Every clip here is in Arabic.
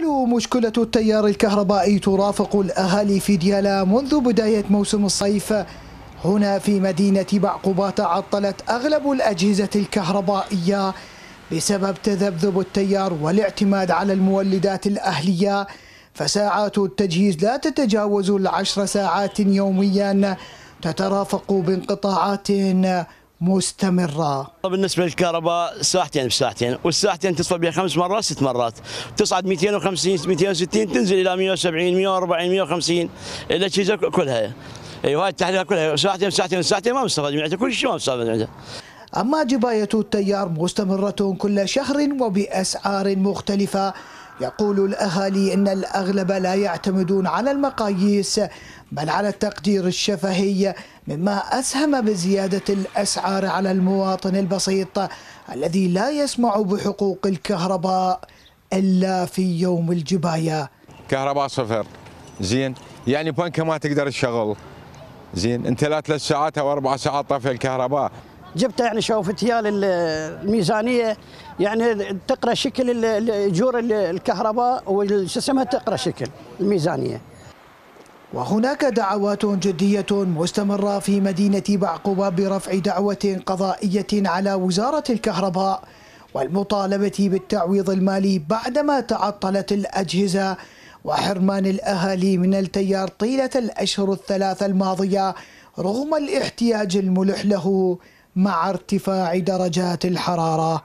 تزال مشكلة التيار الكهربائي ترافق الأهالي في ديالا منذ بداية موسم الصيف. هنا في مدينة بعقوبة تعطلت أغلب الأجهزة الكهربائية بسبب تذبذب التيار والاعتماد على المولدات الأهلية. فساعات التجهيز لا تتجاوز العشر ساعات يوميا تترافق بانقطاعات مستمرة. بالنسبة للكهرباء ساعتين بساعتين والساعتين تصل بها خمس مرات ست مرات. تصعد 250 260 تنزل إلى 170 140 150 الأجهزة كلها. أيوه هاي التحليل كلها. ساعتين ساعتين ساعتين ما مستفاد من كل شيء ما مستفاد من أما جباية التيار مستمرة كل شهر وبأسعار مختلفة. يقول الأهالي أن الأغلب لا يعتمدون على المقاييس بل على التقدير الشفهي مما أسهم بزيادة الأسعار على المواطن البسيط الذي لا يسمع بحقوق الكهرباء إلا في يوم الجباية. كهرباء صفر. زين. يعني بنك ما تقدر تشغل. زين. أنت لا ثلاث ساعات أو أربع ساعات طفي الكهرباء. جبت يعني شوف هيال الميزانية يعني تقرأ شكل اجور الكهرباء وش اسمها تقرأ شكل الميزانية. وهناك دعوات جدية مستمرة في مدينة بعقوبة برفع دعوة قضائية على وزارة الكهرباء والمطالبة بالتعويض المالي بعدما تعطلت الأجهزة وحرمان الأهالي من التيار طيلة الأشهر الثلاثة الماضية رغم الاحتياج الملح له. مع ارتفاع درجات الحرارة.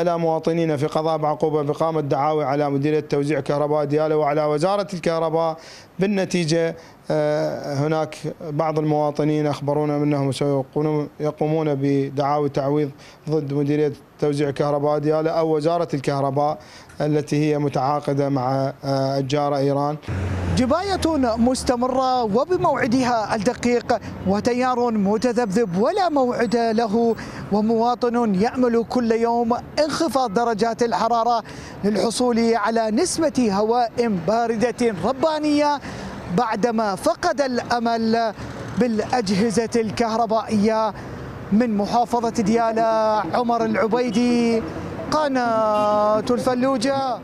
إلى مواطنين في قضاء بعقوبة بإقامة دعاوى على مديرية توزيع كهرباء ديالى وعلى وزارة الكهرباء. بالنتيجة آه، هناك بعض المواطنين أخبرونا أنهم يقومون بدعاوى تعويض ضد مديرية توزيع كهرباء ديالى أو وزارة الكهرباء التي هي متعاقدة مع آه، أجار إيران. جباية مستمرة وبموعدها الدقيق وتيار متذبذب ولا موعد له ومواطن يأمل كل يوم انخفاض درجات الحرارة للحصول على نسبة هواء باردة ربانية بعدما فقد الأمل بالأجهزة الكهربائية. من محافظة ديالى عمر العبيدي قناة الفلوجة.